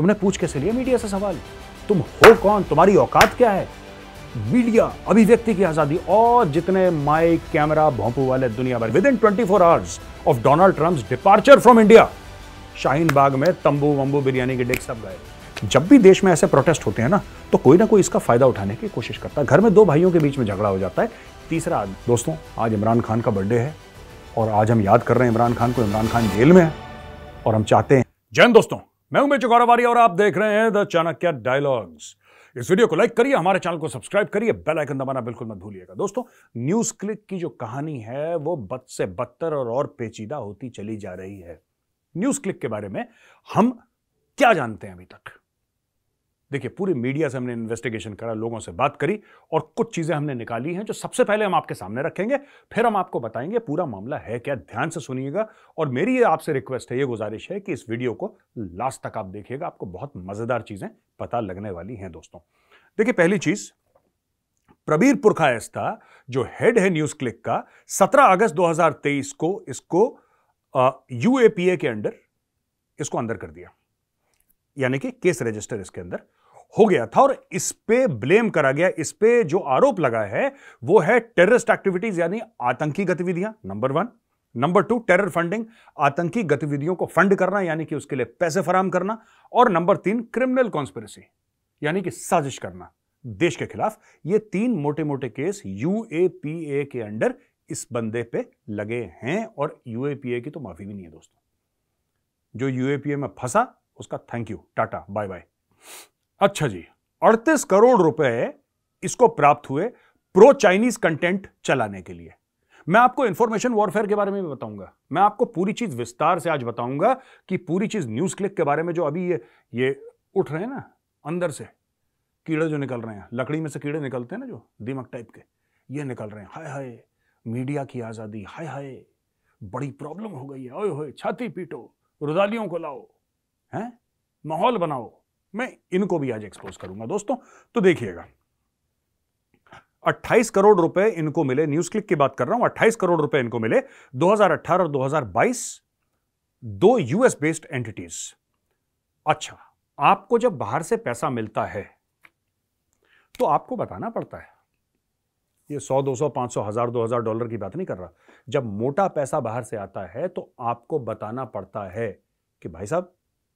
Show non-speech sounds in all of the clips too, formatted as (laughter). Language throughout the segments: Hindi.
तुमने पूछ कैसे लिया मीडिया से सवाल? तुम हो कौन? तुम्हारी औकात क्या है? मीडिया, अभिव्यक्ति की आज़ादी और जितने माइक, कैमरा भोंपू वाले दुनिया भर within twenty four hours of Donald Trump departure from India Shaheen Bagh में तंबू वंबू बिरयानी के डिग सब गए। जब भी देश में ऐसे प्रोटेस्ट होते हैं ना तो कोई ना कोई इसका फ़ायदा उठाने की कोशिश करता है। घर में दो भाइयों के बीच में झगड़ा हो जाता है। तीसरा, दोस्तों, आज इमरान खान का बर्थडे है और आज हम याद कर रहे हैं इमरान खान को। इमरान खान जेल में है और हम चाहते हैं। जैन दोस्तों मैं उमेश गौरवारी और आप देख रहे हैं द चाणक्य डायलॉग्स इस वीडियो को लाइक करिए, हमारे चैनल को सब्सक्राइब करिए बेल आइकन दबाना बिल्कुल मत भूलिएगा। दोस्तों न्यूज़ क्लिक की जो कहानी है, वो बद से बदतर और और पेचीदा होती चली जा रही है। न्यूज़ क्लिक के बारे में हम क्या जानते हैं अभी तक? देखिए, पूरी मीडिया से हमने इन्वेस्टिगेशन करा, लोगों से बात करी और कुछ चीज़ें हमने निकाली हैं जो सबसे पहले हम आपके सामने रखेंगे। फिर हम आपको बताएँगे पूरा मामला है क्या, ध्यान से सुनिएगा। और मेरी ये आपसे रिक्वेस्ट है, ये गुजारिश है कि इस वीडियो को लास्ट तक आप देखिएगा। आपको बहुत मज़ेदार चीज़ें पता लगने वाली हैं दोस्तों। देखिए, पहली चीज़, प्रबीर पुरखा जो हेड है न्यूज़ क्लिक का 17 अगस्त 2023 को इसको यूएपीए के अंडर इसको अंदर कर दिया। यानी कि केस रजिस्टर इसके अंदर। हो गया था और इस पे ब्लेम करा गया। इस पे जो आरोप लगा है, वो है टेररिस्ट एक्टिविटीज़ यानी आतंकी गतिविधियाँ number one number two terror funding आतंकी गतिविधियों को फंड करना, यानी कि उसके लिए पैसे फराम करना। और नंबर तीन क्रिमिनल कॉन्स्पिरसी यानी कि साजिश करना, देश के खिलाफ। ये तीन मोटे मोटे केस यूएपीए के अंडर इस बंदे पे लगे हैं और यूएपीए की तो माफ़ी भी नहीं है दोस्तों। जो यूएपीए में फंसा, उसका thank you tata bye bye अच्छा जी, अड़तीस करोड़ रुपए इसको प्राप्त हुए प्रो चाइनीज़ कंटेंट चलाने के लिए। मैं आपको इंफॉर्मेशन वॉरफेयर के बारे में भी बताऊँगा। मैं आपको पूरी चीज़ विस्तार से आज बताऊँगा कि पूरी चीज़ न्यूज़ क्लिक के बारे में जो अभी ये ये उठ रहे हैं ना, अंदर से, कीड़े जो निकल रहे हैं, लकड़ी में से कीड़े निकलते हैं ना जो दिमाग टाइप के, ये निकल रहे हैं। हाय हाय मीडिया की आज़ादी, हाय हाय, बड़ी प्रॉब्लम हो गई है। ओए होए, छाती पीटो, रुदालियों को लाओ, हैं? माहौल बनाओ। मैं इनको भी आज एक्सपोज करूँगा। दोस्तों तो देखिएगा 28 करोड़ रुपए इनको मिले न्यूज़ क्लिक की बात कर रहा हूँ 28 करोड़ रुपए इनको मिले 2018 और 2022 दो यूएस बेस्ड एंटिटीज अच्छा आपको जब बाहर से पैसा मिलता है तो आपको बताना पड़ता है। ये 100 200 500 हज़ार 2000 डॉलर की बात नहीं कर रहा। जब मोटा पैसा बाहर से आता है तो आपको बताना पड़ता है कि भाई साहब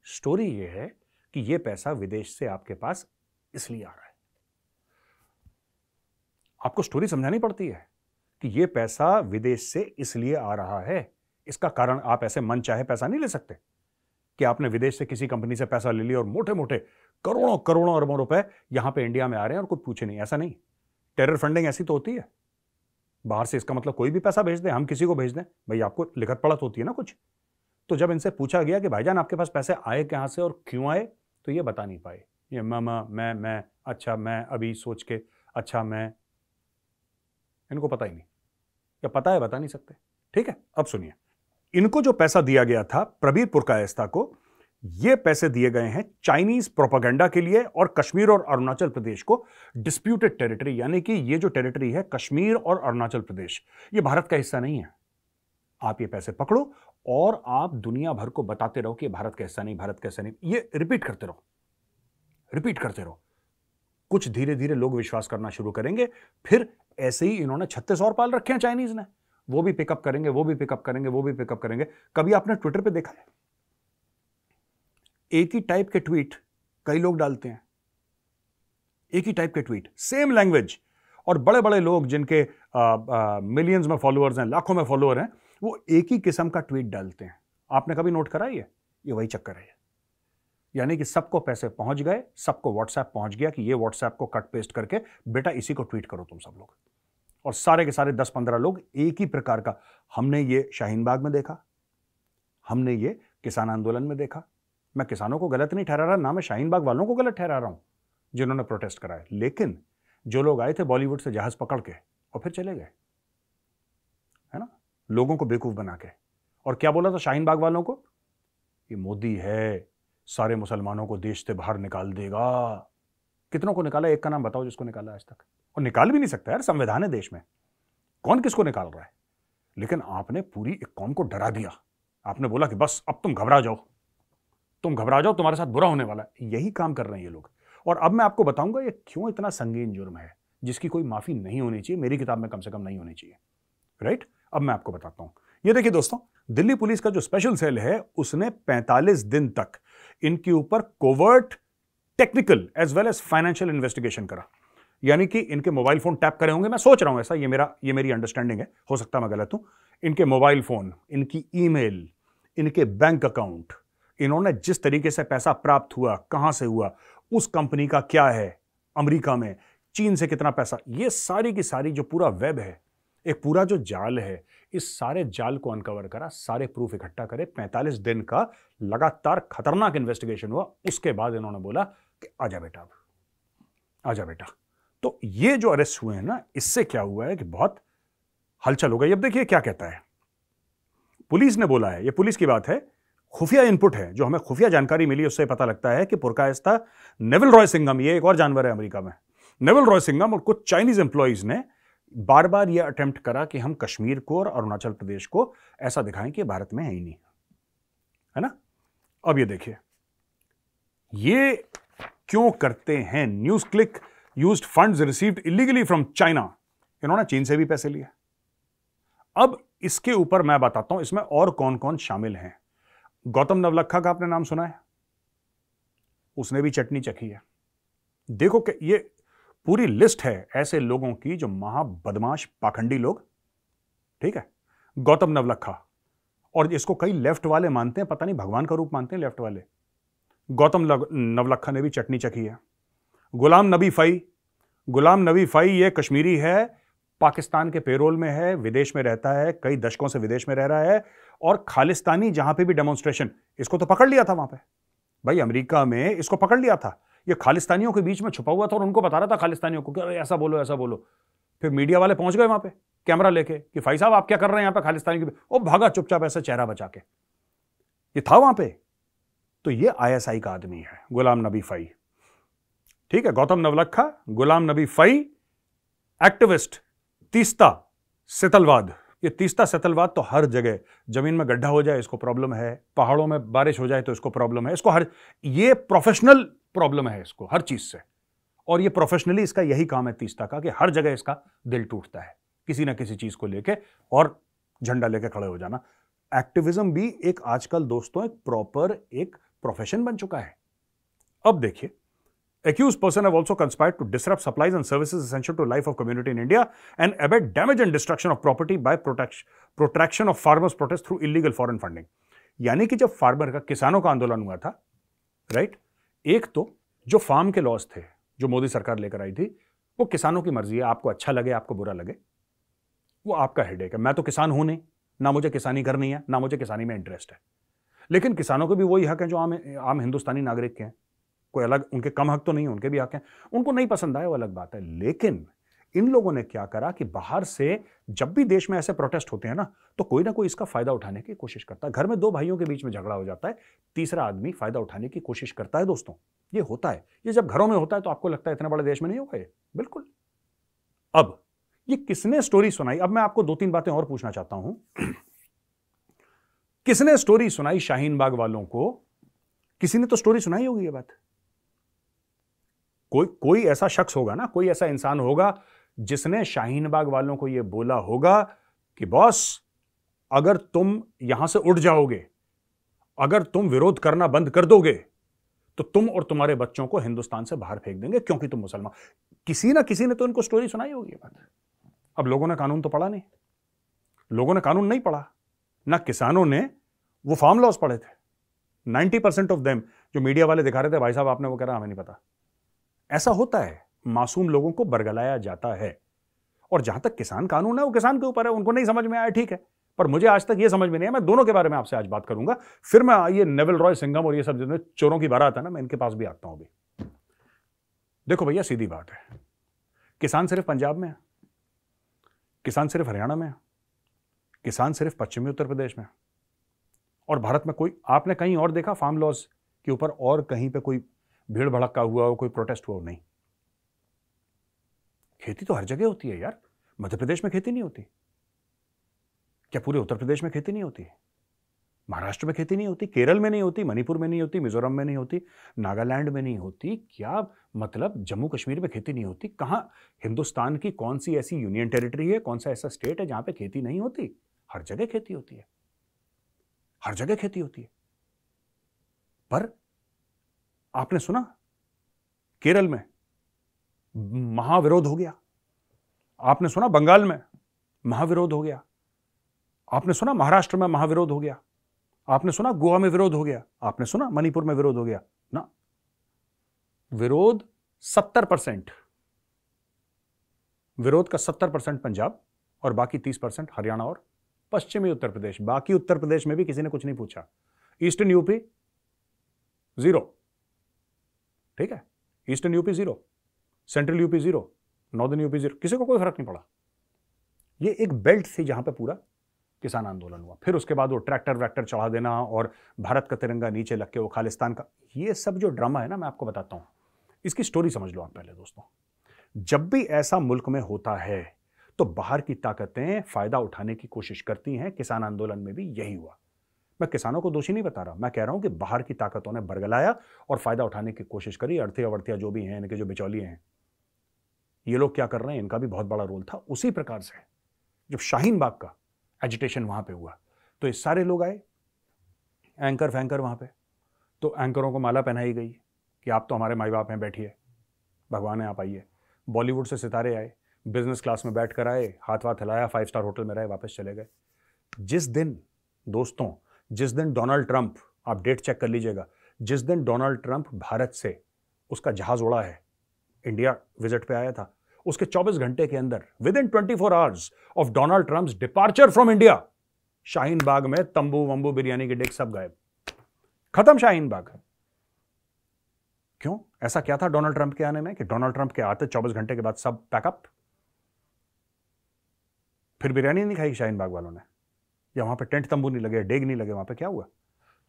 स्टोरी ये है कि ये पैसा विदेश से आपके पास इसलिए आ रहा है। आपको स्टोरी समझानी पड़ती है कि यह पैसा विदेश से इसलिए आ रहा है, इसका कारण आप ऐसे मन चाहे पैसा नहीं ले सकते कि आपने विदेश से किसी कंपनी से पैसा ले लिया और मोटे मोटे करोड़ों करोड़ों अरबों रुपए यहाँ पे इंडिया में आ रहे हैं और कुछ पूछे नहीं, ऐसा नहीं। टेरर फंडिंग ऐसी तो होती है। बाहर से इसका मतलब कोई भी पैसा भेज दे, हम किसी को भेज दें, भाई आपको लिखत पढ़त होती है ना कुछ। तो जब इनसे पूछा गया कि भाईजान आपके पास पैसे आए कहाँ से और क्यों आए तो ये बता नहीं पाए। ये मामा, मैं मैं अच्छा मैं अभी सोच के अच्छा मैं। इनको पता ही नहीं। या पता है, बता नहीं सकते। ठीक है, अब सुनिए। इनको जो पैसा दिया गया था प्रबीर पुरकायस्ता को, ये पैसे दिए गए हैं चाइनीज़ प्रोपागेंडा के लिए और कश्मीर और अरुणाचल प्रदेश को डिस्प्यूटेड टेरिटरी यानी कि ये जो टेरिटरी है कश्मीर और अरुणाचल प्रदेश, ये भारत का हिस्सा नहीं है। आप ये पैसे पकड़ो और आप दुनिया भर को बताते रहो कि भारत कैसा नहीं, भारत कैसा नहीं। ये रिपीट करते रहो। रिपीट करते रहो। कुछ धीरे धीरे लोग विश्वास करना शुरू करेंगे, फिर ऐसे ही इन्होंने छत्तीस और पाल रखे हैं चाइनीज़ ने। वो भी पिकअप करेंगे, वो भी पिकअप करेंगे, वो भी पिकअप करेंगे। कभी आपने ट्विटर पे देखा है? एक ही टाइप के ट्वीट कई लोग डालते हैं। एक ही टाइप के ट्वीट सेम लैंग्वेज और बड़े बड़े लोग जिनके मिलियंस में फॉलोअर्स हैं, लाखों में फॉलोअर हैं वो एक ही किस्म का ट्वीट डालते हैं। आपने कभी नोट करा ये? ये वही चक्कर है। यानी कि सबको पैसे पहुँच गए, सबको व्हाट्सएप पहुँच गया कि ये व्हाट्सएप को कट पेस्ट करके, बेटा इसी को ट्वीट करो तुम सब लोग। और सारे के सारे दस पंद्रह लोग एक ही प्रकार का। हमने ये शाहीन बाग में देखा, हमने ये किसान आंदोलन में देखा। मैं किसानों को गलत नहीं ठहरा रहा, ना मैं शाहीन बाग वालों को गलत ठहरा रहा हूँ, जिन्होंने प्रोटेस्ट कराया। लेकिन जो लोग आए थे बॉलीवुड से जहाज़ पकड़ के और फिर चले गए। है लोगों को बेवकूफ़ बना के। और क्या बोला था शाहीन बाग वालों को? ये मोदी है, सारे मुसलमानों को देश से बाहर निकाल देगा। कितनों को निकाला? एक का नाम बताओ जिसको निकाला आज तक। और निकाल भी नहीं सकता यार, संविधान है देश में। कौन किसको निकाल रहा है? लेकिन आपने पूरी एक कौम को डरा दिया। आपने बोला कि बस, अब तुम घबरा जाओ। तुम घबरा जाओ, तुम्हारे साथ बुरा होने वाला है। यही काम कर रहे हैं ये लोग। और अब मैं आपको बताऊँगा, ये क्यों इतना संगीन जुर्म है? जिसकी कोई माफ़ी नहीं होनी चाहिए, मेरी किताब में कम से कम नहीं होनी चाहिए। राइट? अब मैं आपको बताता हूँ। ये देखिए दोस्तों, दिल्ली पुलिस का जो स्पेशल सेल है, उसने 45 दिन तक इनके ऊपर covert technical as well as financial investigation करा। यानी कि इनके मोबाइल फ़ोन टैप करे होंगे। मैं सोच रहा हूँ ऐसा, ये मेरा, ये मेरी अंडरस्टैंडिंग है। हो सकता मैं गलत हूँ। इनके मोबाइल फ़ोन इनकी ईमेल इनके बैंक अकाउंट इन्होंने जिस तरीके से पैसा प्राप्त हुआ, कहाँ से हुआ, उस कंपनी का क्या है, अमेरिका में, चीन से कितना पैसा, ये सारी की सारी जो पूरा वेब है एक पूरा जो जाल है, इस सारे जाल को अनकवर करा, सारे प्रूफ इकट्ठा करे। 45 दिन का लगातार खतरनाक इन्वेस्टिगेशन हुआ। उसके बाद इन्होंने बोला कि आजा बेटा अब। आजा बेटा। तो ये जो अरेस्ट हुए हैं ना, इससे क्या हुआ है कि बहुत हलचल हो गई। अब देखिए क्या कहता है। पुलिस ने बोला है, ये पुलिस की बात है, खुफिया इनपुट है, जो हमें खुफिया जानकारी मिली, उससे पता लगता है कि पुरकायस्ता नेवल रॉय सिंगम ये एक और जानवर है अमेरिका में, नेवल रॉय सिंगम और कुछ चाइनीज़ एम्प्लॉयज़ ने बार बार यह अटेम्प्ट करा कि हम कश्मीर को और अरुणाचल प्रदेश को ऐसा दिखाएँ कि भारत में है ही नहीं, है ना? अब ये देखिए, ये क्यों करते हैं? News click use funds received illegally from China इन्होंने चीन से भी पैसे लिए। अब इसके ऊपर मैं बताता हूँ, इसमें और कौन कौन शामिल हैं? गौतम नवलखा का आपने नाम सुना है? उसने भी चटनी चखी है। देखो कि ये पूरी लिस्ट है ऐसे लोगों की जो महाबदमाश पाखंडी लोग। ठीक है? गौतम नवलखा। और इसको कई लेफ़्ट वाले मानते हैं, पता नहीं, भगवान का रूप मानते हैं लेफ़्ट वाले। गौतम नवलखा ने भी चटनी चखी है। गुलाम नबी फई। गुलाम नबी फई, ये कश्मीरी है, पाकिस्तान के पेरोल में है, विदेश में रहता है, कई दशकों से विदेश में रह रहा है और खालिस्तानी जहाँ पे भी डेमोन्स्ट्रेशन इसको तो पकड़ लिया था वहाँ पे। भाई, अमेरिका में इसको पकड़ लिया था। ये खालिस्तानियों के बीच में छुपा हुआ था और उनको बता रहा था खालिस्तानियों को कि ऐसा बोलो ऐसा बोलो। फिर मीडिया वाले पहुँच गए वहाँ पे, कैमरा लेके, कि फाई साहब, आप क्या कर रहे हैं यहाँ पे खालिस्तानी के ओ, भागा चुपचाप ऐसा चेहरा बचा के। ये था वहाँ पे। तो ये आईएसआई का आदमी है, गुलाम नबी फई। ठीक है, गौतम नवलखा, गुलाम नबी फई, एक्टिविस्ट, तीस्ता, सेतलवाद। ये तीस्ता, सेतलवाद तो हर जगह, ज़मीन में गड्ढा हो जाए, इसको प्रॉब्लम है, पहाड़ों में बारिश हो जाए तो इसको प्रॉब्लम है, इसको हर, ये प्रोफेशनल प्रॉब्लम है इसको हर चीज़ से और ये प्रोफेशनली इसका यही काम है तीस्ता का कि हर जगह इसका दिल टूटता है किसी ना किसी चीज़ को लेके और झंडा लेके खड़े हो जाना एक्टिविज्म भी एक आजकल दोस्तों एक प्रॉपर एक प्रोफेशन बन चुका है अब देखिए Accused person have also conspired to disrupt supplies and services essential to life of community in India and abet damage and destruction of property by protraction of farmers' protest through illegal foreign funding. यानी कि जब फार्मर का किसानों का आंदोलन हुआ था राइट एक तो जो फार्म के लॉस थे, जो मोदी सरकार लेकर आई थी, वो किसानों की मर्ज़ी है, आपको अच्छा लगे, आपको बुरा लगे, वो आपका हेडेक है। मैं तो किसान हूँ नहीं, ना मुझे किसानी करनी है, ना मुझे किसानी में इंटरेस्ट है। लेकिन किसानों के भी वही हक है जो आम आम हिंदुस्तानी नागरिक के हैं। कोई अलग, उनके कम हक तो नहीं है, उनके भी हक हैं। उनको नहीं पसंद आए, वो अलग बात है। लेकिन इन लोगों ने क्या करा कि बाहर से जब भी देश में ऐसे प्रोटेस्ट होते हैं ना तो कोई ना कोई इसका फ़ायदा उठाने की कोशिश करता है। घर में दो भाइयों के बीच में झगड़ा हो जाता है, तीसरा आदमी फ़ायदा उठाने की कोशिश करता है दोस्तों। ये होता है। ये जब घरों में होता है तो आपको लगता है इतने बड़े देश में नहीं होगा ये? बिल्कुल। अब, ये किसने स्टोरी सुनाई? अब मैं आपको दो तीन बातें और पूछना चाहता हूँ। (clears throat) किसने स्टोरी सुनाई शाहीन बाग वालों को? किसी ने तो स्टोरी सुनाई होगी ये बात। कोई कोई ऐसा शख्स होगा ना, कोई ऐसा इंसान होगा जिसने शाहीन बाग वालों को यह बोला होगा कि, बॉस, अगर तुम यहाँ से उठ जाओगे, अगर तुम विरोध करना बंद कर दोगे तो तुम और तुम्हारे बच्चों को हिंदुस्तान से बाहर फेंक देंगे, क्योंकि तुम मुसलमान किसी ना किसी ने तो इनको स्टोरी सुनाई होगी बात। अब लोगों ने कानून तो पढ़ा नहीं। लोगों ने कानून नहीं पढ़ा। ना किसानों ने, वो फार्म लॉस पढ़े थे। नाइन्टी परसेंट ऑफ़ देम जो मीडिया वाले दिखा रहे थे, भाई साहब, आपने वो कह रहा हमें नहीं पता। ऐसा होता है। मासूम लोगों को बरगलाया जाता है। और जहाँ तक किसान कानून है, वो किसान के ऊपर है, उनको नहीं समझ में आया, ठीक है। पर मुझे आज तक ये समझ में नहीं आया, मैं दोनों के बारे में आपसे आज बात करूँगा। फिर मैं ये नेवल रॉय सिंगम और ये सब जितने चोरों की बारात है ना, मैं इनके पास भी आता हूँ अभी। देखो भैया, सीधी बात है। किसान सिर्फ़ पंजाब में है, किसान सिर्फ़ हरियाणा में है, किसान सिर्फ़ पश्चिमी उत्तर प्रदेश में है। और भारत में कोई, आपने कहीं और देखा, फार्म लॉज के ऊपर और कहीं पे कोई भीड़ भड़का हुआ हो, कोई प्रोटेस्ट हुआ हो? नहीं। खेती तो हर जगह होती है यार। मध्य प्रदेश में खेती नहीं होती। क्या पूरे उत्तर प्रदेश में खेती नहीं होती? महाराष्ट्र में खेती नहीं होती, केरल में नहीं होती, मणिपुर में नहीं होती, मिजोरम में नहीं होती, नागालैंड में नहीं होती। क्या मतलब जम्मू कश्मीर में खेती नहीं होती? कहाँ? हिंदुस्तान की कौन सी ऐसी यूनियन टेरिटरी है, कौन सा ऐसा स्टेट है जहाँ पे खेती नहीं होती? हर जगह खेती होती है। हर जगह खेती होती है। पर आपने सुना? केरल में महाविरोध हो गया। आपने सुना बंगाल में महाविरोध हो गया। आपने सुना महाराष्ट्र में महाविरोध हो गया। आपने सुना गोवा में विरोध हो गया। आपने सुना मणिपुर में विरोध हो गया। ना। विरोध सत्तर परसेंट। विरोध का सत्तर परसेंट पंजाब और बाकी तीस परसेंट हरियाणा और पश्चिमी उत्तर प्रदेश। बाकी उत्तर प्रदेश में भी किसी ने कुछ नहीं पूछा। Eastern UP, zero. ठीक है? Eastern UP, zero. Central UP zero, northern UP zero, किसी को कोई फ़र्क नहीं पड़ा। ये एक बेल्ट थी जहाँ पे पूरा किसान आंदोलन हुआ। फिर उसके बाद वो ट्रैक्टर वैक्टर चढ़ा देना और भारत का तिरंगा नीचे लग के वो खालिस्तान का, ये सब जो ड्रामा है ना, मैं आपको बताता हूँ। इसकी स्टोरी समझ लो आप पहले दोस्तों। जब भी ऐसा मुल्क में होता है तो बाहर की ताकतें फ़ायदा उठाने की कोशिश करती हैं। किसान आंदोलन में भी यही हुआ। मैं किसानों को दोषी नहीं बता रहा। मैं कह रहा हूँ कि बाहर की ताकतों ने बरगलाया और फ़ायदा उठाने की कोशिश करी। अर्थिया वर्थिया जो भी हैं, इनके जो बिचौलिए हैं ये लोग क्या कर रहे हैं? इनका भी बहुत बड़ा रोल था। उसी प्रकार से जब शाहीन बाग का एजिटेशन वहाँ पे हुआ तो ये सारे लोग आए एंकर फैंकर वहाँ पे। तो एंकरों को माला पहनाई गई कि आप तो हमारे माई बाप हैं, बैठिए। भगवान है, आप आइए। बॉलीवुड से सितारे आए बिज़नेस क्लास में बैठ कर आए, हाथ वाथ हिलाया फाइव स्टार होटल में रहे, वापस चले गए। जिस दिन, दोस्तों, जिस दिन डोनाल्ड ट्रंप आप डेट चेक कर लीजिएगा, जिस दिन डोनाल्ड ट्रंप भारत से उसका जहाज़ उड़ा है इंडिया विज़िट पे आया था। उसके 24 घंटे के अंदर within 24 hours of Donald Trump departure from India Shaheen Bagh में तंबू वंबू बिरयानी के डेक सब गायब। खत्म शाहीन बाग। क्यों? ऐसा क्या था डोनाल्ड ट्रंप के आने में कि डोनाल्ड ट्रंप के आते 24 घंटे के बाद सब पैकअप फिर बिरयानी नहीं खाई शाहीन बाग वालों ने। या वहाँ पे टेंट तंबू नहीं लगे, डेग नहीं लगे, वहाँ पे क्या हुआ?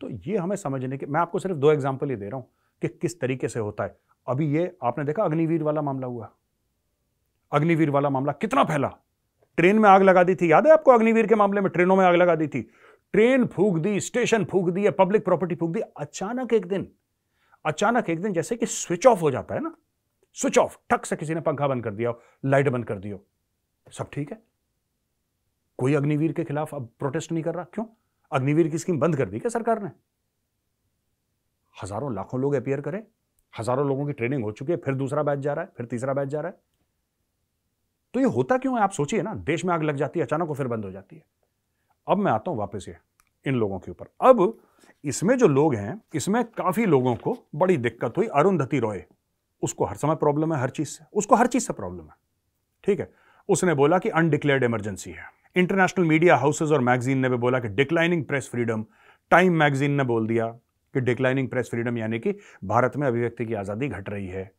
तो ये हमें समझने के मैं आपको सिर्फ़ दो एग्ज़ाम्पल ही दे रहा हूँ कि किस तरीके से होता है। अभी ये, आपने देखा अग्निवीर वाला मामला हुआ? अग्निवीर वाला मामला कितना फैला? ट्रेन में आग लगा दी थी, याद है आपको अग्निवीर के मामले में? ट्रेनों में आग लगा दी थी। ट्रेन फूक दी, स्टेशन फूक दी, पब्लिक प्रॉपर्टी फूक दी। अचानक एक दिन, अचानक एक दिन जैसे कि स्विच ऑफ़ हो जाता है ना? स्विच ऑफ़, ठक से किसी ने पंखा बंद कर दिया लाइट बंद कर दियो सब ठीक है? कोई अग्निवीर के खिलाफ अब प्रोटेस्ट नहीं कर रहा? क्यों? अग्निवीर की स्कीम बंद कर दी क्या सरकार ने? हज़ारों लाखों लोग अपियर करें। हज़ारों लोगों की ट्रेनिंग हो चुकी है, फिर दूसरा बैच जा रहा है, फिर तीसरा बैच जा रहा है। तो ये होता क्यों है? आप सोचिए ना, देश में आग लग जाती है, अचानक फिर बंद हो जाती है। अब मैं आता हूँ वापस ये, इन लोगों के ऊपर। अब इसमें जो लोग हैं, इसमें काफ़ी लोगों को बड़ी दिक्कत हुई, अरुंधति रॉय। उसको हर समय प्रॉब्लम है, हर चीज़ से। उसको हर चीज़ से प्रॉब्लम है। ठीक है? उसने बोला कि अनडिक्लेयर्ड इमरजेंसी है। इंटरनेशनल मीडिया हाउसेज और मैगजीन ने भी बोला कि declining press freedom Time magazine ने बोल दिया। कि डिक्लाइनिंग प्रेस फ्रीडम यानी कि भारत में अभिव्यक्ति की आज़ादी घट रही है।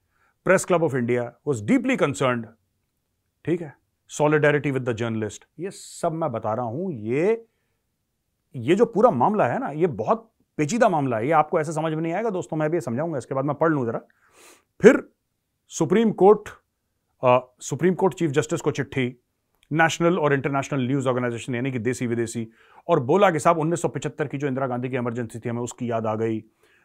Press club of India was deeply concern ठीक है? सॉलिडेरिटी विद द जर्नलिस्ट ये सब मैं बता रहा हूँ, ये ये जो पूरा मामला है ना, ये बहुत पेचीदा मामला है। ये आपको ऐसे समझ में नहीं आएगा, दोस्तों, मैं भी समझाऊँगा, इसके बाद मैं पढ़ लूँ जरा। फिर Supreme Court Supreme Court chief justice को चिट्ठी। नेशनल और इंटरनेशनल न्यूज़ ऑर्गेनाइजेशन यानी कि देसी विदेशी। और बोला कि साहब 1975 की जो इंदिरा गांधी की इमरजेंसी थी, हमें उसकी याद आ गई।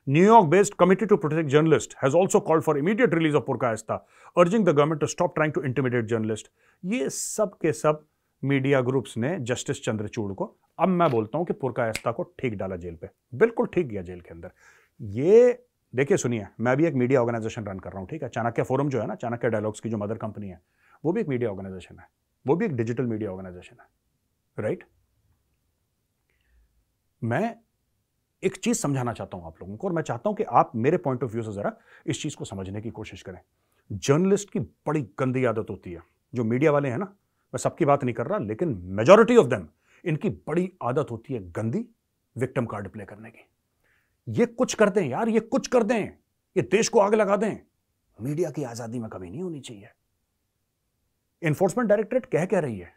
New York based committee to protect journalist has also called for immediate release of Purkayastha urging the government to stop trying to intimidate journalist ये सब के सब मीडिया ग्रुप्स ने जस्टिस चंद्रचूड़ को, अब मैं बोलता हूँ कि पुरका पुरकायस्ता को ठीक डाला जेल पे। बिल्कुल ठीक गया जेल के अंदर। ये देखिए, सुनिए, मैं भी एक मीडिया ऑर्गेनाइजेशन रन कर रहा हूँ, ठीक है? चाणक्य फोरम जो है ना, चाणक्य डायलॉग्स की जो मदर कंपनी है, वो भी एक मीडिया ऑर्गेनाइजेशन है। वो भी एक डिजिटल मीडिया ऑर्गेनाइजेशन है राइट मैं एक चीज़ समझाना चाहता हूँ आप लोगों को और मैं चाहता हूँ कि आप मेरे पॉइंट ऑफ़ व्यू से जरा इस चीज़ को समझने की कोशिश करें। जर्नलिस्ट की बड़ी गंदी आदत होती है। जो मीडिया वाले हैं ना, मैं सबकी बात नहीं कर रहा, लेकिन मेजोरिटी ऑफ़ देम इनकी बड़ी आदत होती है गंदी विक्टम कार्ड प्ले करने की। ये कुछ कर दें यार, ये कुछ कर दें। ये देश को आग लगा दें। मीडिया की आज़ादी में कभी नहीं होनी चाहिए। इन्फोर्समेंट डायरेक्टरेट कह कह रही है।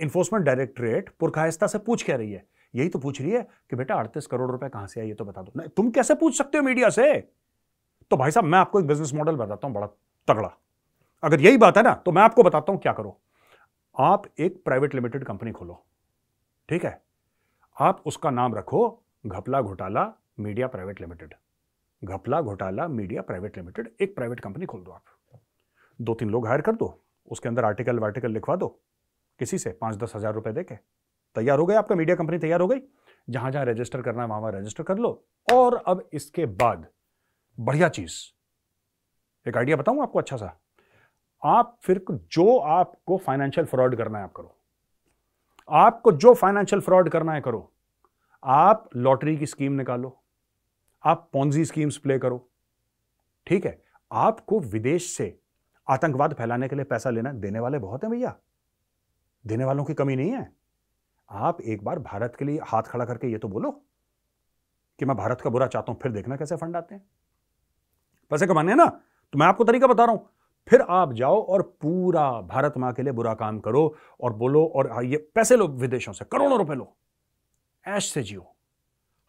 इन्फोर्समेंट डायरेक्टरेट पुरखायस्ता से पूछ कह रही है। यही तो पूछ रही है कि बेटा अड़तीस करोड़ रुपए कहाँ से आए, ये तो बता दो। नहीं, तुम कैसे पूछ सकते हो मीडिया से? तो भाई साहब, मैं आपको एक बिज़नेस मॉडल बताता हूँ, बड़ा तगड़ा। अगर यही बात है ना तो मैं आपको बताता हूँ क्या करो। आप एक प्राइवेट लिमिटेड कंपनी खोलो, ठीक है? आप उसका नाम रखो, घपला घोटाला मीडिया प्राइवेट लिमिटेड घपला घोटाला मीडिया प्राइवेट लिमिटेड एक प्राइवेट कंपनी खोल दो आप। दो तीन लोग हायर कर दो। उसके अंदर आर्टिकल वार्टिकल लिखवा दो। किसी से पाँच दस हज़ार रुपए देके। तैयार हो गए आपका मीडिया कंपनी तैयार हो गई। जहाँ जहाँ रजिस्टर करना है, वहाँ वहाँ रजिस्टर कर लो। और अब इसके बाद बढ़िया चीज़। एक आइडिया बताऊँ आपको अच्छा सा? आप फिर जो आपको फाइनेंशियल फ्रॉड करना है आप करो। आपको जो फाइनेंशियल फ्रॉड करना है करो। आप लॉटरी की स्कीम निकालो। आप पॉन्जी स्कीम्स प्ले करो। ठीक है? आपको विदेश से आतंकवाद फैलाने के लिए पैसा लेना देने वाले बहुत हैं भैया। देने वालों की कमी नहीं है। आप एक बार भारत के लिए हाथ खड़ा करके ये तो बोलो कि मैं भारत का बुरा चाहता हूँ फिर देखना कैसे फंड आते हैं। पैसे कमाने हैं ना तो मैं आपको तरीका बता रहा हूँ। फिर आप जाओ और पूरा भारत माँ के लिए बुरा काम करो और बोलो और हाँ, ये पैसे लो विदेशों से करोड़ों रुपए लो। ऐश से जियो।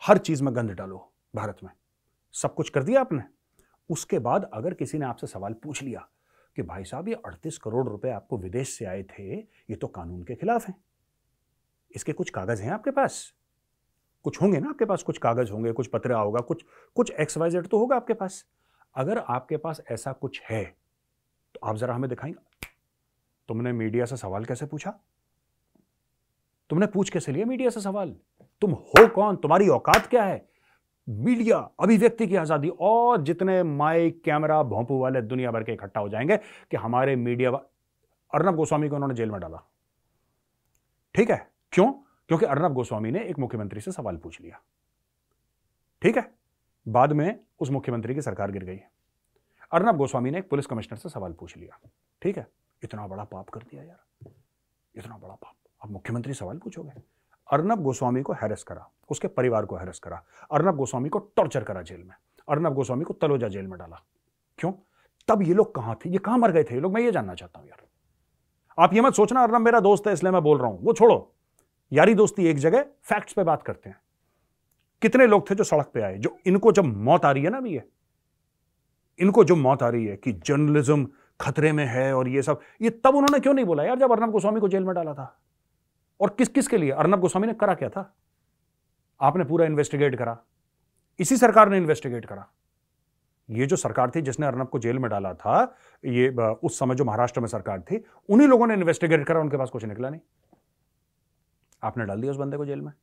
हर चीज़ में गंद डालो भारत में। सब कुछ कर दिया आपने। उसके बाद अगर किसी ने आपसे सवाल पूछ लिया कि भाई साहब, ये अड़तीस करोड़ रुपए आपको विदेश से आए थे, ये तो कानून के खिलाफ हैं। इसके कुछ कागज़ हैं आपके पास? कुछ होंगे ना आपके पास? कुछ कागज़ होंगे, कुछ पत्र होगा, कुछ कुछ एक्स वाई जेड तो होगा आपके पास। अगर आपके पास ऐसा कुछ है तो आप जरा हमें दिखाएँगे तुमने मीडिया से सवाल कैसे पूछा? तुमने पूछ कैसे लिया मीडिया से सवाल? तुम हो कौन? तुम्हारी औकात क्या है? मीडिया अभिव्यक्ति की आज़ादी और जितने माइक कैमरा भोंपू वाले दुनिया भर के इकट्ठा हो जाएँगे कि हमारे मीडिया अर्नब गोस्वामी को उन्होंने जेल में डाला। ठीक है? क्यों? क्योंकि अर्नब गोस्वामी ने एक मुख्यमंत्री से सवाल पूछ लिया। ठीक है? बाद में उस मुख्यमंत्री की सरकार गिर गई। अर्नब गोस्वामी ने एक पुलिस कमिश्नर से सवाल पूछ लिया। ठीक है? इतना बड़ा पाप कर दिया यार। इतना बड़ा पाप। अब मुख्यमंत्री सवाल पूछोगे? अर्नब गोस्वामी को हैरस करा, उसके परिवार को हैरस करा। अर्नब गोस्वामी को टॉर्चर करा जेल में। अर्नब गोस्वामी को तलोजा जेल में डाला। क्यों? तब ये लोग कहाँ थे? ये कहाँ मर गए थे? ये लोग, मैं ये जानना चाहता हूँ यार। आप ये मत सोचना, अर्नब मेरा दोस्त है, इसलिए मैं बोल रहा हूँ। वो छोड़ो। यारी दोस्ती एक जगह फैक्ट्स पे बात करते हैं। कितने लोग थे जो सड़क पे आए? जो इनको जब मौत आ रही है ना अभी ये, इनको जो मौत आ रही है कि जर्नलिज्म खतरे में है और ये सब, ये तब उन्होंने क्यों नहीं बोला? यार जब अर्नब गोस्वामी को जेल में डाला था। और किस किस के लिए? अर्नब गोस्वामी ने करा क्या था? आपने पूरा इन्वेस्टिगेट करा। इसी सरकार ने इन्वेस्टिगेट करा। ये जो सरकार थी जिसने अर्नब को जेल में डाला था, ये उस समय जो महाराष्ट्र में सरकार थी, उन्हीं लोगों ने इन्वेस्टिगेट करा, उनके पास कुछ निकला नहीं। आपने डाल दिया उस बंदे को जेल में?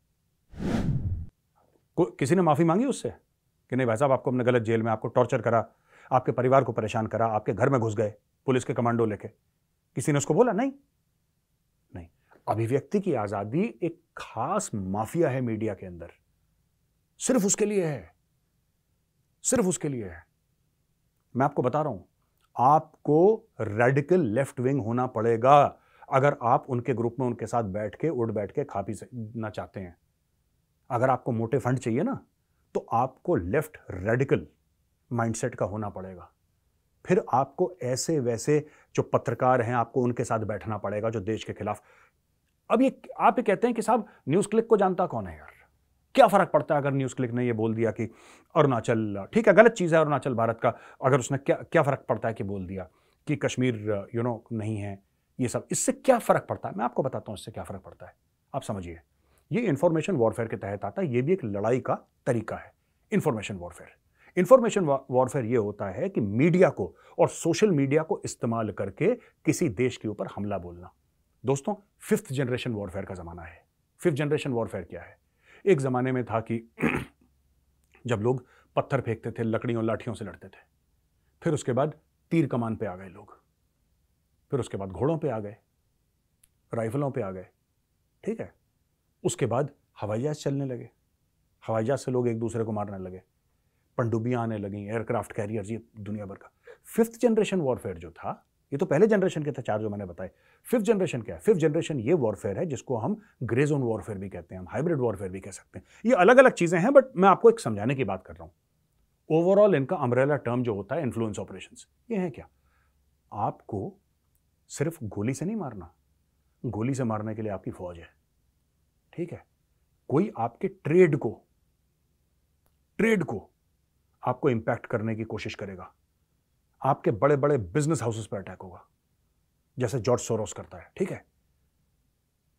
किसी ने माफ़ी मांगी उससे? कि नहीं भाई साहब, आपको हमने गलत जेल में आपको टॉर्चर करा, आपके परिवार को परेशान करा, आपके घर में घुस गए, पुलिस के कमांडो लेके। किसी ने उसको बोला? नहीं। अभिव्यक्ति की आज़ादी एक खास माफिया है मीडिया के अंदर। सिर्फ़ उसके लिए है। सिर्फ़ उसके लिए है। मैं आपको बता रहा हूँ, आपको रेडिकल लेफ़्ट विंग होना पड़ेगा अगर आप उनके ग्रुप में उनके साथ बैठ के, उड़ बैठ के खा पी ना चाहते हैं। अगर आपको मोटे फंड चाहिए ना तो आपको लेफ़्ट रेडिकल माइंडसेट का होना पड़ेगा। फिर आपको ऐसे वैसे जो पत्रकार हैं, आपको उनके साथ बैठना पड़ेगा जो देश के खिलाफ अब ये, आप ये कहते हैं कि साहब, न्यूज़ क्लिक को जानता कौन है यार? क्या फ़र्क पड़ता है अगर न्यूज़ क्लिक ने ये बोल दिया कि अरुणाचल, ठीक है, गलत चीज़ है अरुणाचल, भारत का, अगर उसने क्या क्या फ़र्क पड़ता है कि बोल दिया कि कश्मीर यू नो नहीं है, ये सब, इससे क्या फ़र्क पड़ता है? मैं आपको बताता हूँ इससे क्या फ़र्क पड़ता है। आप समझिए, ये इंफॉर्मेशन वॉरफेयर के तहत आता है, ये भी एक लड़ाई का तरीका है इंफॉर्मेशन वॉरफेयर इंफॉर्मेशन वॉरफेयर ये होता है कि मीडिया को और सोशल मीडिया को इस्तेमाल करके किसी देश के ऊपर हमला बोलना। दोस्तों फिफ्थ जनरेशन वॉरफेयर का ज़माना है। फिफ्थ जनरेशन वॉरफेयर क्या है? एक ज़माने में था कि (clears throat) जब लोग पत्थर फेंकते थे, लकड़ियों, लाठियों से लड़ते थे, फिर उसके बाद तीर कमान पे आ गए लोग, फिर उसके बाद घोड़ों पे आ गए, राइफलों पे आ गए, ठीक है? उसके बाद हवाई जहाज़ चलने लगे, हवाई जहाज़ से लोग एक दूसरे को मारने लगे, पनडुब्बियाँ आने लगी एयरक्राफ्ट कैरियर ये दुनिया भर का। फिफ्थ जनरेशन वॉरफेयर जो था ये तो पहले जनरेशन के थे चार जो मैंने बताए। फिफ्थ जनरेशन क्या है? फिफ्थ जनरेशन ये वॉरफेयर है, जिसको हम ग्रे जोन वॉरफेयर भी कहते हैं, हम हाइब्रिड वॉरफेयर भी कह सकते हैं। ये अलग अलग चीज़ें हैं बट मैं आपको एक समझाने की बात कर रहा हूँ। ओवरऑल इनका अम्ब्रेला टर्म जो होता है इन्फ्लुएंस ऑपरेशन ये है क्या? आपको सिर्फ़ गोली से नहीं मारना, गोली से मारने के लिए आपकी फौज है। ठीक है? कोई आपके ट्रेड को ट्रेड को आपको इंपैक्ट करने की कोशिश करेगा। आपके बड़े बड़े बिज़नेस हाउसेस पर अटैक होगा। जैसे जॉर्ज सोरोस करता है, ठीक है?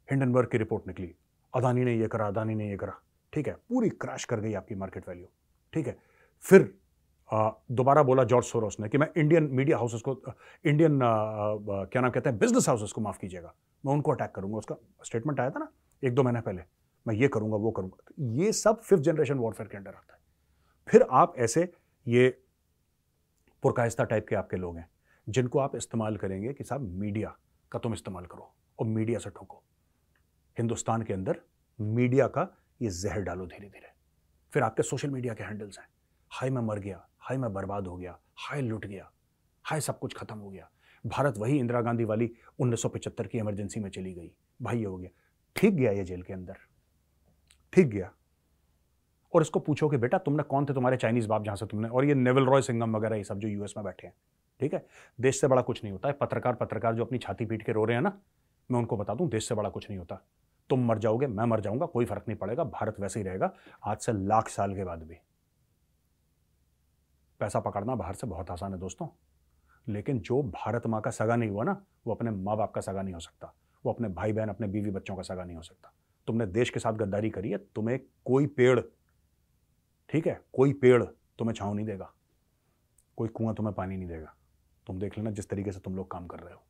हिंडनबर्ग की रिपोर्ट निकली। अदानी ने ये करा, अदानी ने ये करा, ठीक है? पूरी क्रैश कर गई आपकी मार्केट वैल्यू ठीक है? फिर दोबारा बोला जॉर्ज सोरोस ने कि मैं इंडियन मीडिया हाउसेस को इंडियन क्या नाम कहते हैं बिज़नेस हाउसेस को माफ़ कीजिएगा। मैं उनको अटैक करूँगा। उसका स्टेटमेंट आया था ना, एक दो महीने पहले, मैं ये करूँगा, वो करूँगा। ये सब फिफ्थ जनरेशन वॉरफेयर के अंडर आता है। फिर आप ऐसे ये पुरकायस्ता टाइप के आपके लोग हैं, जिनको आप इस्तेमाल करेंगे कि साहब मीडिया का तुम इस्तेमाल करो और मीडिया से ठोको। हिंदुस्तान के अंदर मीडिया का ये जहर डालो धीरे धीरे फिर आपके सोशल मीडिया के हैंडल्स हैं। हाय मैं मर गया, हाय मैं बर्बाद हो गया, हाय लुट गया, हाय सब कुछ खत्म हो गया। भारत वही इंदिरा गांधी वाली 1975 की इमरजेंसी में चली गई। भाई ये हो गया। ठीक गया ये जेल के अंदर। ठीक गया। और इसको पूछो कि बेटा, तुमने कौन थे तुम्हारे चाइनीज़ बाप जहाँ से तुमने और ये नेवल रॉय सिंगम वगैरह ये सब जो यूएस में बैठे हैं, ठीक है? देश से बड़ा कुछ नहीं होता है। पत्रकार पत्रकार जो अपनी छाती पीट के रो रहे हैं ना, मैं उनको बता दूँ, देश से बड़ा कुछ नहीं होता। तुम मर जाओगे, मैं मर जाऊँगा, कोई फ़र्क नहीं पड़ेगा, भारत वैसे ही रहेगा, आज से लाख साल के बाद भी। पैसा पकड़ना बाहर से बहुत आसान है दोस्तों। लेकिन जो भारत माँ का सगा नहीं हुआ ना, वो अपने माँ बाप का सगा नहीं हो सकता। वो अपने भाई बहन अपने बीवी बच्चों का सगा नहीं हो सकता। तुमने देश के साथ गद्दारी करी है, तुम्हें कोई पेड़ ठीक है? कोई पेड़ तुम्हें छाँव नहीं देगा। कोई कुआँ तुम्हें पानी नहीं देगा। तुम देख लेना जिस तरीके से तुम लोग काम कर रहे हो।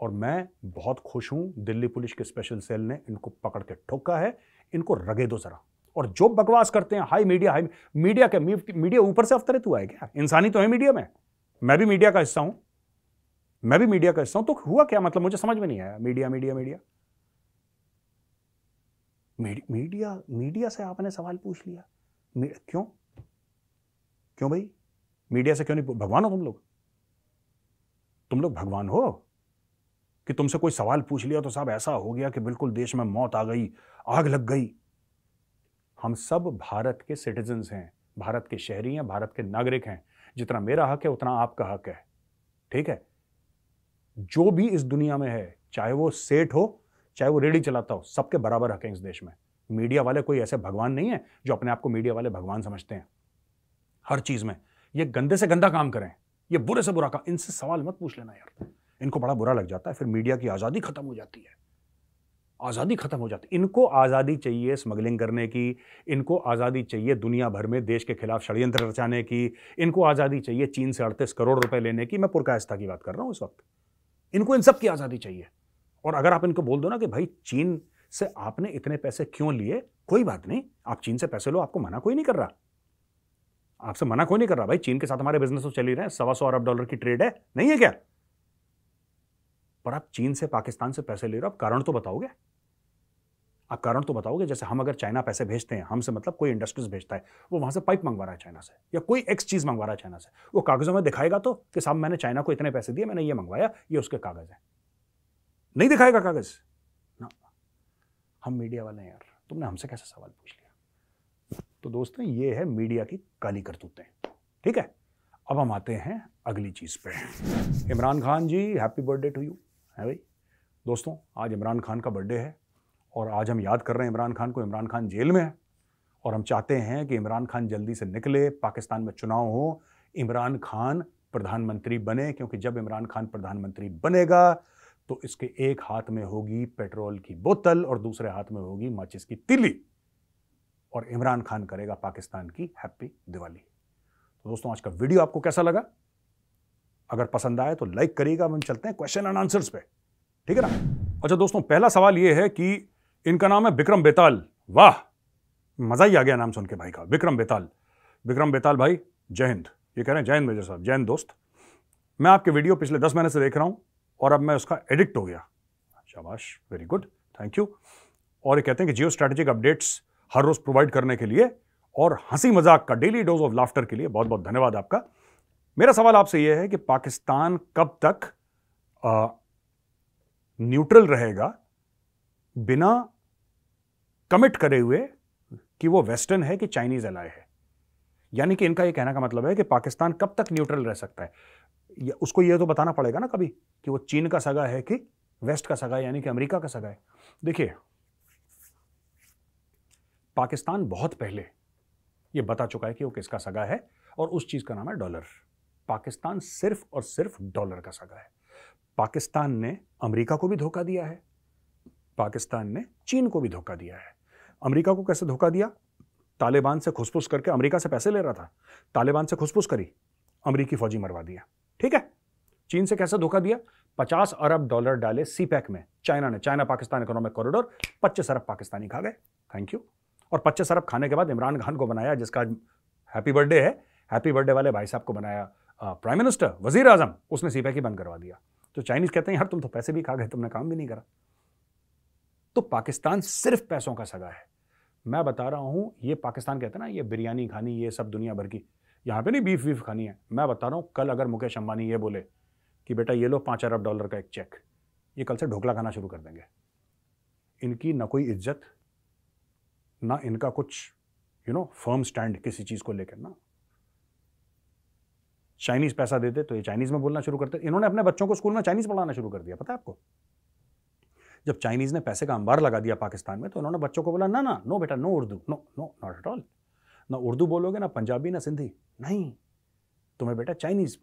और मैं बहुत खुश हूँ, दिल्ली पुलिस के स्पेशल सेल ने इनको पकड़ के ठोका है। इनको रगे दो जरा। और जो बकवास करते हैं हाई मीडिया हाई मीडिया के मीडिया ऊपर से अवतरित हुआ है क्या? इंसानी तो है मीडिया में। मैं भी मीडिया का हिस्सा हूँ। मैं भी मीडिया का हिस्सा हूँ। तो हुआ क्या? मतलब मुझे समझ में नहीं आया। Media media media. Media media से आपने सवाल पूछ लिया। क्यों? क्यों भाई? मीडिया से क्यों नहीं भगवान हो तुम लोग? तुम लोग भगवान हो? कि तुमसे कोई सवाल पूछ लिया तो साहब ऐसा हो गया कि बिल्कुल देश में मौत आ गई, आग लग गई। हम सब भारत के सिटीजन्स हैं, भारत के शहरी हैं, भारत के नागरिक हैं। जितना मेरा हक है, उतना आपका हक है। ठीक है? जो भी इस दुनिया में है, चाहे वो सेठ हो, चाहे वो रेडी चलाता हो, सबके बराबर हक है इस देश में। मीडिया वाले कोई ऐसे भगवान नहीं है जो अपने आप को मीडिया वाले भगवान समझते हैं। हर चीज़ में। ये गंदे से गंदा काम करें। ये बुरे से बुरा काम। इनसे सवाल मत पूछ लेना यार। इनको बड़ा बुरा लग जाता है, फिर मीडिया की आज़ादी खत्म हो जाती है। आज़ादी खत्म हो जाती इनको आज़ादी चाहिए स्मगलिंग करने की। इनको आज़ादी चाहिए दुनिया भर में देश के खिलाफ षड्यंत्र रचाने की। इनको आज़ादी चाहिए चीन से अड़तीस करोड़ रुपए लेने की। मैं पुरकायस्ता की बात कर रहा हूँ इस वक्त। इनको इन सब की आज़ादी चाहिए। और अगर आप इनको बोल दो ना कि भाई चीन से आपने इतने पैसे क्यों लिए? कोई बात नहीं, आप चीन से पैसे लो, आपको मना कोई नहीं कर रहा। आपसे मना कोई नहीं कर रहा भाई, चीन के साथ हमारे बिज़नेस तो चल ही रहे हैं, सवा सौ अरब डॉलर की ट्रेड है, नहीं है क्या? पर आप चीन से, पाकिस्तान से पैसे ले रहे हो, आप कारण तो बताओगे? आप कारण तो बताओगे, जैसे हम अगर चाइना पैसे भेजते हैं, हमसे मतलब कोई इंडस्ट्रीज़ भेजता है, वो वहाँ से पाइप मंगवा रहा है चाइना से, या कोई एक्स चीज़ मंगवा रहा है चाइना से, वो कागजों में दिखाएगा तो कि साहब मैंने चाइना को इतने पैसे दिए, मैंने ये मंगवाया, ये उसके कागज़ है। नहीं दिखाएगा कागज़। हम मीडिया वाले हैं यार, तुमने हमसे कैसे सवाल पूछ लिया? तो दोस्तों, ये है मीडिया की काली करतूतें, ठीक है? अब हम आते हैं अगली चीज़ पे। Imran Khan ji happy birthday to you है भाई? दोस्तों, आज इमरान खान का बर्थडे है, और आज हम याद कर रहे हैं इमरान खान को। इमरान खान जेल में है, और हम चाहते हैं कि इमरान खान जल्दी से निकले, पाकिस्तान में चुनाव हो, इमरान खान प्रधानमंत्री बने, क्योंकि जब इमरान खान प्रधानमंत्री बनेगा तो इसके एक हाथ में होगी पेट्रोल की बोतल और दूसरे हाथ में होगी माचिस की तिली। और इमरान खान करेगा पाकिस्तान की हैप्पी दिवाली। तो दोस्तों, आज का वीडियो आपको कैसा लगा? अगर पसंद आए तो लाइक करिएगा, हम चलते हैं क्वेश्चन एंड आंसर्स पे। ठीक है ना? अच्छा दोस्तों, पहला सवाल यह है कि इनका नाम है विक्रम बेताल। वाह! मज़ा ही आ गया नाम सुन के भाई का। विक्रम बेताल। विक्रम बेताल भाई, जय हिंद। ये कह रहे हैं, जय हिंद मेजर साहब। जय हिंद दोस्त। मैं आपके वीडियो पिछले दस महीने से देख रहा हूँ। और अब मैं उसका एडिक्ट हो गया। शाबाश वेरी गुड थैंक यू और ये कहते हैं कि जियो स्ट्रैटेजिक अपडेट्स हर रोज प्रोवाइड करने के लिए और हँसी मज़ाक का डेली डोज ऑफ़ लाफ्टर के लिए बहुत बहुत धन्यवाद आपका। मेरा सवाल आपसे यह है कि पाकिस्तान कब तक न्यूट्रल रहेगा बिना कमिट करे हुए कि वो वेस्टर्न है कि चाइनीज़ अलाय है? यानी कि इनका ये कहने का मतलब है कि पाकिस्तान कब तक न्यूट्रल रह सकता है? उसको ये तो बताना पड़ेगा ना कभी कि वो चीन का सगा है कि वेस्ट का सगा यानी कि अमेरिका का सगा है। देखिए, पाकिस्तान बहुत पहले ये बता चुका है कि वो किसका सगा है और उस चीज़ का नाम है डॉलर। पाकिस्तान सिर्फ़ और सिर्फ़ डॉलर का सगा है। पाकिस्तान ने अमेरिका को भी धोखा दिया है। पाकिस्तान ने चीन को भी धोखा दिया है। अमेरिका को कैसे धोखा दिया? तालिबान से खुसफुस करके अमेरिका से पैसे ले रहा था। तालिबान से खुसफुस करी। अमेरिकी फौजी मरवा दिया। ठीक है? चीन से कैसे धोखा दिया? पचास अरब डॉलर डाले सीपैक में। चाइना ने, चाइना पाकिस्तान इकोनॉमिक कॉरिडोर, पच्चीस अरब पाकिस्तानी खा गए। थैंक यू और पच्चीस अरब खाने के बाद इमरान खान को बनाया, जिसका हैप्पी बर्थडे है। हैप्पी बर्थडे वाले भाई साहब को बनाया प्राइम मिनिस्टर वज़ीर आज़म उसने सी पैक ही बंद करवा दिया। तो चाइनीज़ कहते हैं, यार, तुम तो पैसे भी खा गए, तुमने काम भी नहीं करा। तो पाकिस्तान सिर्फ़ पैसों का सगा है। मैं बता रहा हूँ, ये पाकिस्तान कहते हैं ना, ये बिरयानी खानी, ये सब दुनिया भर की। यहाँ पे नहीं बीफ वीफ खानी है। मैं बता रहा हूँ, कल अगर मुकेश अंबानी ये बोले कि बेटा ये लो पाँच अरब डॉलर का एक चेक ये कल से ढोकला खाना शुरू कर देंगे। इनकी ना कोई इज़्ज़त, ना इनका कुछ यू नो फर्म स्टैंड किसी चीज़ को लेकर ना। चाइनीज़ पैसा देते तो ये चाइनीज़ में बोलना शुरू करते इन्होंने अपने बच्चों को स्कूल में चाइनीज़ पढ़ाना शुरू कर दिया, पता है आपको? जब चाइनीज़ ने पैसे का अंबार लगा दिया पाकिस्तान में तो उन्होंने बच्चों को बोला, ना ना नो बेटा no Urdu no no not at all ना उर्दू बोलोगे, ना पंजाबी, ना सिंधी। नहीं। तुम्हें बेटा चाइनीज़।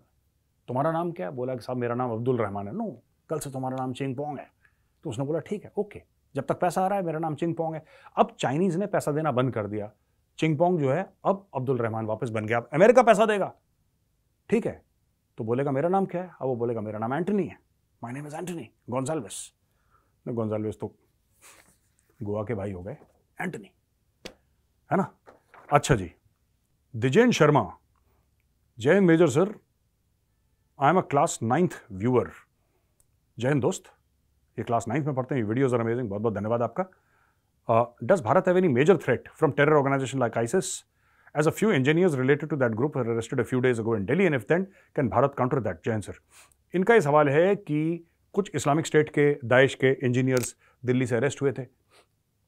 तुम्हारा नाम क्या है? बोला कि साहब, मेरा नाम अब्दुल रहमान है। नो। कल से तुम्हारा नाम चिंग पोंग है। तो उसने बोला, ठीक है, ओके। जब तक पैसा आ रहा है, मेरा नाम चिंग पोंग है। अब चाइनीज़ ने पैसा देना बंद कर दिया। चिंग पोंग जो है, अब अब्दुल रहमान वापस बन गया। अब अमेरिका पैसा देगा। ठीक है। तो बोलेगा, मेरा नाम क्या है? अब वो बोलेगा, मेरा नाम एंटनी है। My name is Antony Gonsalves Gonsalves तो गोवा के भाई हो गए। एंटनी। है ना? अच्छा जी। दिजेन शर्मा। जय major, sir. I am a class ninth viewer Hind दोस्त, ये क्लास नाइन्थ में पढ़ते हैं वीडियोज़ आर अमेजिंग बहुत बहुत धन्यवाद आपका। Does Bharat have any major threat from terror organisation like ISIS as a few engineers related to that group were arrested a few days ago in Delhi, and if can Bharat counter that? Jain sir. इनका ये सवाल है कि कुछ इस्लामिक स्टेट के दाइश के इंजीनियर्स दिल्ली से अरेस्ट हुए थे।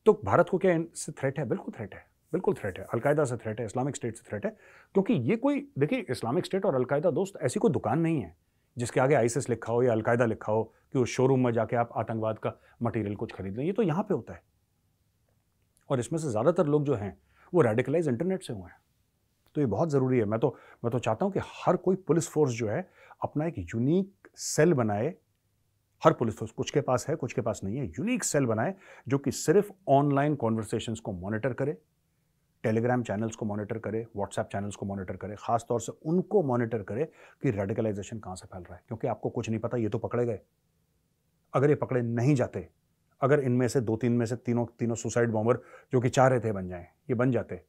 तो भारत को क्या इनसे थ्रेट है? बिल्कुल थ्रेट है। बिल्कुल थ्रेट है। अलकायदा से थ्रेट है इस्लामिक स्टेट से थ्रेट है। क्योंकि ये कोई, देखिए इस्लामिक स्टेट और अलकायदा दोस्त ऐसी कोई दुकान नहीं है, जिसके आगे आईसिस लिखा हो या अलकायदा लिखा हो कि उस शोरूम में जाके आप आतंकवाद का मटेरियल कुछ खरीद लें। ये तो यहाँ पे होता है। और इसमें से ज़्यादातर लोग जो हैं, वो रेडिकलाइज इंटरनेट से हुए हैं। तो ये बहुत ज़रूरी है। मैं तो मैं तो चाहता हूँ कि हर कोई पुलिस फोर्स जो है, अपना एक यूनिक सेल बनाए। हर पुलिस फोर्स कुछ के पास है, कुछ के पास नहीं है। यूनिक सेल बनाए, जो कि सिर्फ़ ऑनलाइन कॉन्वर्सेशंस को मॉनिटर करे। टेलीग्राम चैनल्स को मॉनिटर करे, व्हाट्सएप चैनल्स को मॉनिटर करे खास तौर से उनको मॉनिटर करे कि रेडिकलाइजेशन कहाँ से फैल रहा है, क्योंकि आपको कुछ नहीं पता, ये तो पकड़े गए। अगर ये पकड़े नहीं जाते, अगर इनमें से दो तीन में से तीनों तीनों सुसाइड बॉम्बर जो कि चाह रहे थे बन जाए, ये बन जाते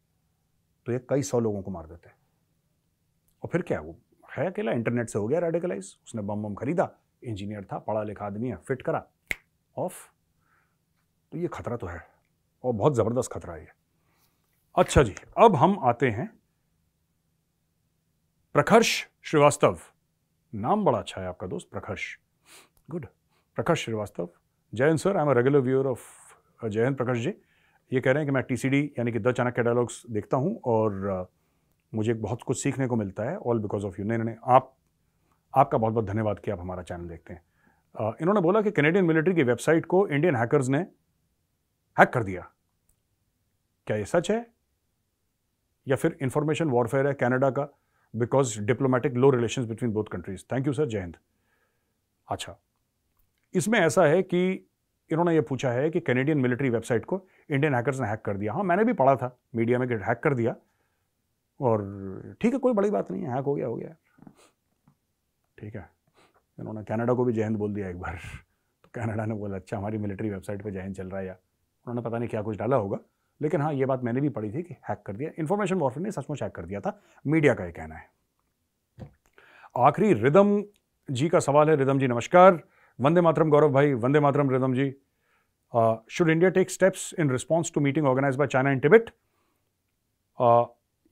तो ये कई सौ लोगों को मार देते। और फिर क्या, वो है अकेला इंटरनेट से हो गया रेडिकलाइज उसने बम बम खरीदा इंजीनियर था, पढ़ा लिखा आदमी है फिट करा ऑफ़ तो ये खतरा तो है, और बहुत ज़बरदस्त खतरा है ये। अच्छा जी अब हम आते हैं प्रखर्ष श्रीवास्तव। नाम बड़ा अच्छा है आपका दोस्त Prakharsh good Prakharsh Srivastava. Jayant sir I am regular viewer of Jayant Prakash ji. ये कह रहे हैं कि मैं टीसीडी यानी कि द चाणक्य डायलॉग्स देखता हूँ और uh, मुझे बहुत कुछ सीखने को मिलता है ऑल बिकॉज़ ऑफ़ यू नहीं नहीं आप आपका बहुत बहुत धन्यवाद कि आप हमारा चैनल देखते हैं। Uh, इन्होंने बोला कि कैनेडियन मिलिट्री की वेबसाइट को इंडियन हैकर्स ने हैक कर दिया। क्या ये सच है? या फिर इंफॉर्मेशन वॉरफेयर है कनाडा का because diplomatic low relation between both countries thank you sir जय हिंद अच्छा। इसमें ऐसा है कि इन्होंने ये पूछा है कि कैनेडियन मिलिट्री वेबसाइट को इंडियन हैकर्स ने हैक कर दिया। हाँ मैंने भी पढ़ा था मीडिया में कि हैक कर दिया। और ठीक है, कोई बड़ी बात नहीं है हैक हो गया हो गया। ठीक है। इन्होंने कनाडा को भी जय हिंद बोल दिया एक बार। (laughs) तो कनाडा ने बोला अच्छा हमारी मिलिट्री वेबसाइट पर जय हिंद चल रहा है या उन्होंने पता नहीं क्या कुछ डाला होगा। लेकिन हाँ ये बात मैंने भी पढ़ी थी कि हैक कर दिया। इन्फॉर्मेशन वॉरफेयर ने सचमुच हैक कर दिया था। मीडिया का ये कहना है। आखिरी रिदम जी का सवाल है। रिदम जी, नमस्कार। वंदे मातरम, गौरव भाई। Vande Mataram, Ridham ji. Should India take steps in response to meeting organise by China in Tibet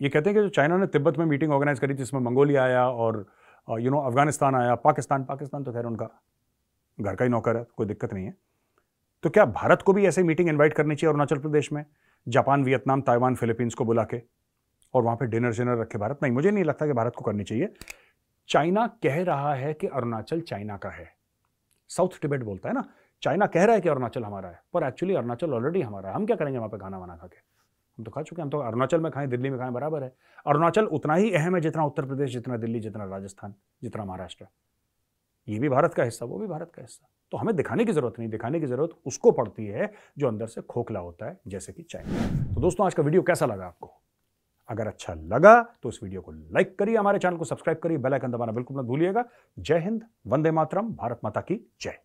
ये कहते हैं कि जो चाइना ने तिब्बत में मीटिंग ऑर्गेनाइज करी थी, जिसमें मंगोलिया आया और यू नो अफ़गानिस्तान आया, पाकिस्तान। पाकिस्तान तो खैर उनका घर का ही नौकर है, कोई दिक्कत नहीं है। तो क्या भारत को भी ऐसे मीटिंग इन्वाइट करनी चाहिए अरुणाचल प्रदेश में? जापान, वियतनाम, ताइवान, फिलीपींस को बुला के और वहाँ पे डिनर शिनर रखे भारत। नहीं, मुझे नहीं लगता कि भारत को करनी चाहिए। चाइना कह रहा है कि अरुणाचल चाइना का है। साउथ टिबेट बोलता है ना, चाइना कह रहा है कि अरुणाचल हमारा है, पर एक्चुअली अरुणाचल ऑलरेडी हमारा है। हम क्या करेंगे वहाँ पे खाना वाना खा के? हम तो खा चुके हैं, हम तो अरुणाचल में खाएँ, दिल्ली में खाएँ, बराबर है। अरुणाचल उतना ही अहम है जितना उत्तर प्रदेश, जितना दिल्ली, जितना राजस्थान, जितना महाराष्ट्र। ये भी भारत का हिस्सा, वो भी भारत का हिस्सा। तो हमें दिखाने की ज़रूरत नहीं, दिखाने की ज़रूरत उसको पड़ती है जो अंदर से खोखला होता है, जैसे कि चाइना तो दोस्तों, आज का वीडियो कैसा लगा आपको? अगर अच्छा लगा तो इस वीडियो को लाइक करिए, हमारे चैनल को सब्सक्राइब करिए, बेल आइकन दबाना बिल्कुल मत भूलिएगा। जय हिंद, वंदे मातरम, भारत माता की जय।